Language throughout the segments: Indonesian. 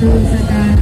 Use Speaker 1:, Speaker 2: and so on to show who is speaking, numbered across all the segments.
Speaker 1: improves the guy.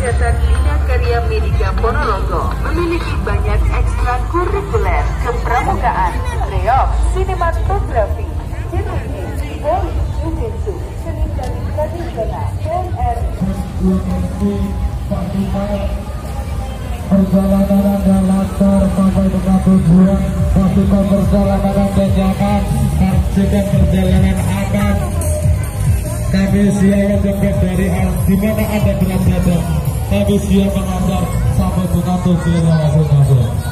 Speaker 1: Kesehatan Bina Karya Medika Ponorogo memiliki banyak ekstrakurikuler kepramukaan, reok, sinematografi, jurnalistik, poli, jujitsu, seni tari tradisional, PNR,
Speaker 2: Perjalanan anda lancar sampai dengan tujuan Pastikan perjalanan anda nyaman Pastikan perjalanan aman Kami menjemput dari di mana anda berada Kami siap mengantar sampai dengan tujuan masing-masing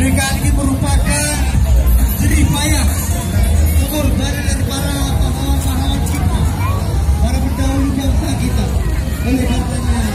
Speaker 2: Mereka ini merupakan jerih payah syukur dari para pahlawan-pahlawan kita, para pendahulu bangsa kita. Oleh karenanya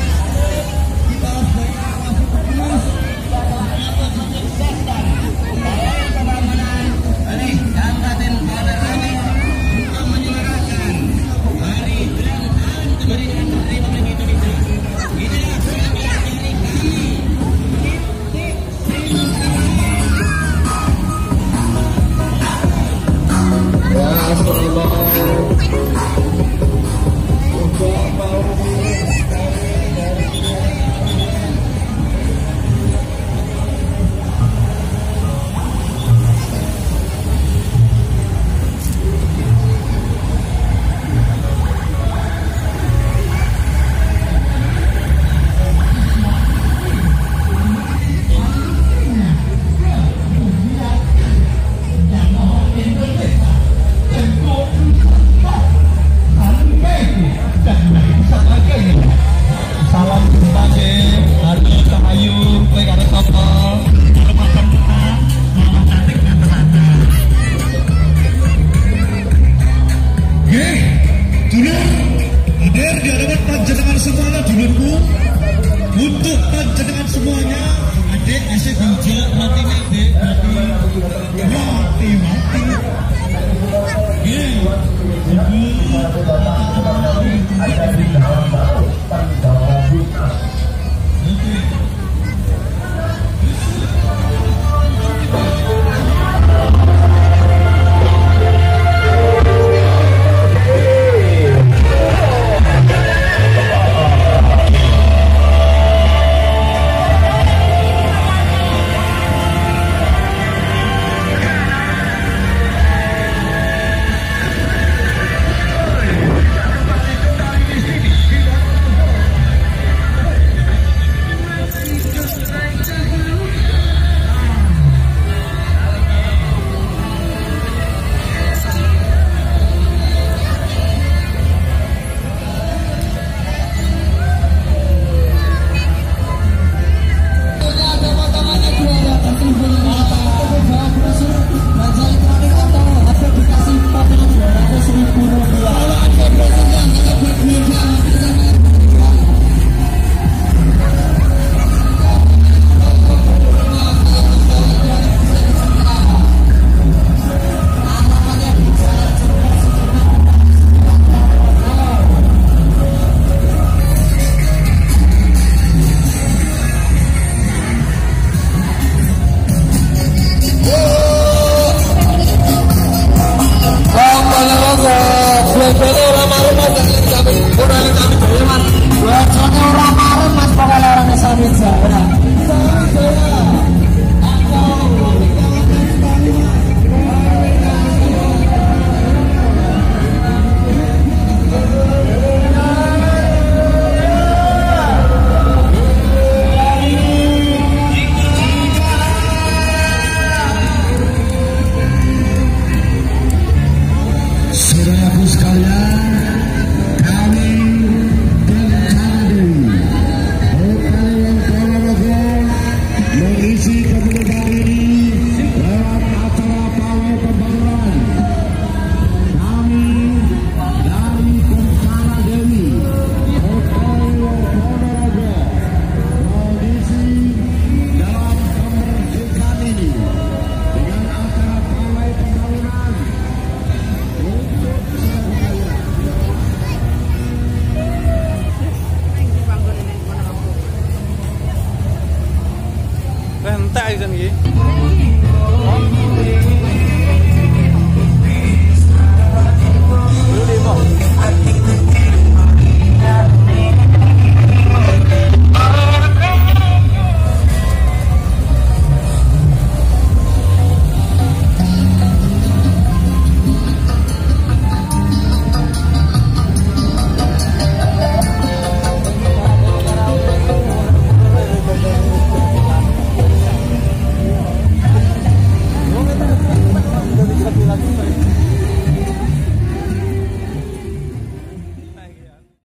Speaker 2: Gracias.